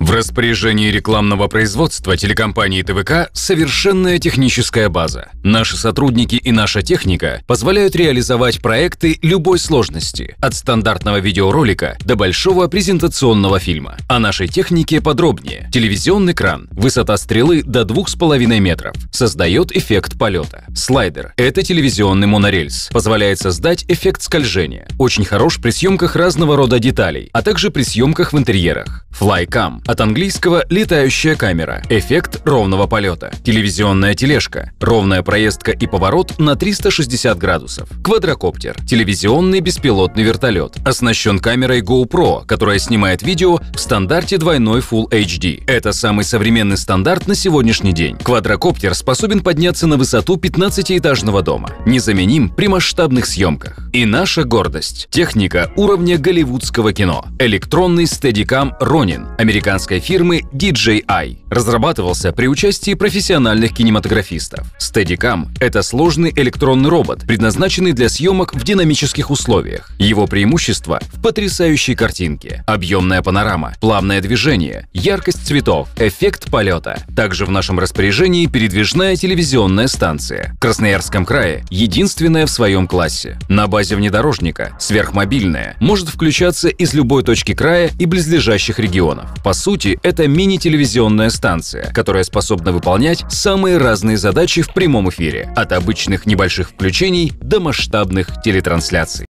В распоряжении рекламного производства телекомпании ТВК совершенная техническая база. Наши сотрудники и наша техника позволяют реализовать проекты любой сложности, от стандартного видеоролика до большого презентационного фильма. О нашей технике подробнее. Телевизионный кран, высота стрелы до 2,5 метров, создает эффект полета. Слайдер – это телевизионный монорельс, позволяет создать эффект скольжения. Очень хорош при съемках разного рода деталей, а также при съемках в интерьерах. Flycam от английского «летающая камера». Эффект ровного полета. Телевизионная тележка. Ровная проездка и поворот на 360 градусов. Квадрокоптер. Телевизионный беспилотный вертолет. Оснащен камерой GoPro, которая снимает видео в стандарте двойной Full HD. Это самый современный стандарт на сегодняшний день. Квадрокоптер способен подняться на высоту 15-этажного дома. Незаменим при масштабных съемках. И наша гордость. Техника уровня голливудского кино. Электронный стедикам Ronin. Американский американской фирмы DJI. Разрабатывался при участии профессиональных кинематографистов. Steadicam — это сложный электронный робот, предназначенный для съемок в динамических условиях. Его преимущество в потрясающей картинке, объемная панорама, плавное движение, яркость цветов, эффект полета. Также в нашем распоряжении передвижная телевизионная станция. В Красноярском крае единственная в своем классе. На базе внедорожника, сверхмобильная, может включаться из любой точки края и близлежащих регионов. По сути, это мини-телевизионная станция, которая способна выполнять самые разные задачи в прямом эфире, от обычных небольших включений до масштабных телетрансляций.